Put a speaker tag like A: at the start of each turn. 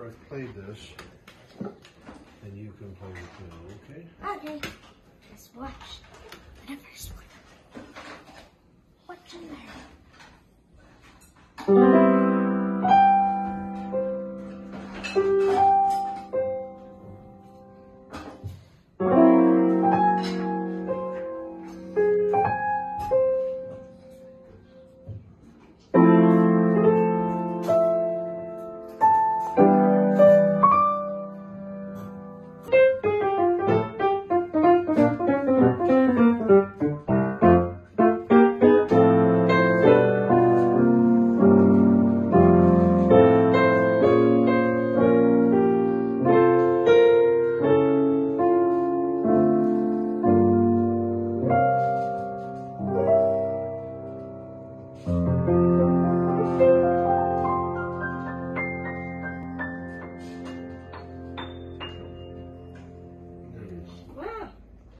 A: after I've played this, and you can play the piano, okay?
B: Okay. Just watch the first one. What's in there?